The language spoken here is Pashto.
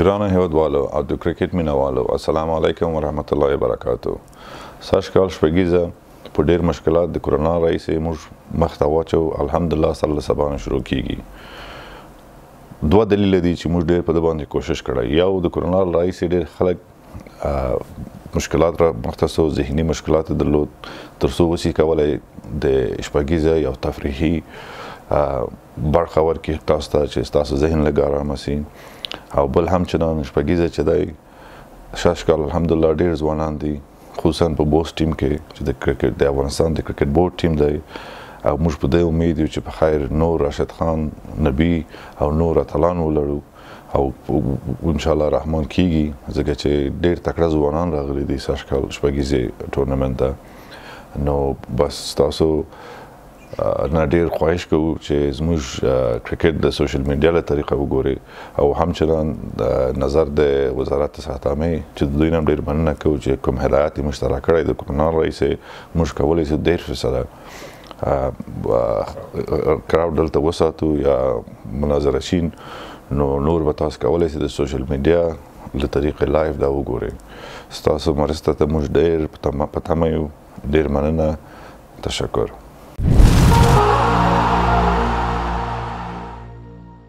ګرانه هیوادوالو او د کرکټ مینوالو السلام علیکم ورحمت الله وبرکاتو ساشکال شپږیزه په ډیر مشکلات د کرونا رئیس موږ مخته واچو الحمدلله صلی الله سبحانه شروع کیږي دوه دلیل دي چې موږ ډیر په دې باندې کوشش کړی یو د کرونا رئیس ډیر خلک مشکلات را مختصو ذهني مشکلات درلود ترڅو وسی کولای د شپږیزه یو تفریحي برخه ورکې تاسو ته چې تاسو ذهن لګا را مسي او بل هم چې نن شپږیزه چې دی شاشکال الحمدلله ډیر ځوانان دي خصوصا په بوس ټیم کې چې د کرکټ د افغانستان د کرکټ بورډ ټیم دی او موږ په دې امید یو چې په خیر نور راشد خان نبی او نور اتلان ولرو او ان شاء الله رحمان کیږي ځکه چې ډیر تکړه ځوانان راغلي دي سرشکل شپږیزه ټورنمنت ته نو بس تاسو نه ډیر خواهش کوو چې زموږ کرکټ د سوشل میډیا له طریقه وګوري او همچنان نظر د وزارت ساتامه چې د دوی نم ډیر مننه کوو چې کوم هدایت مشترک کړی د کورنار رئیس مشکولې سي ډیر سره کراود دلته وساتو یا مناظره شین نو نور به تاسو کولای شئ د سوشل میډیا له طریقې لایف دا وګورئ ستاسو مرسته ته موږ ډېر په تمه یو ډېر مننه تشکر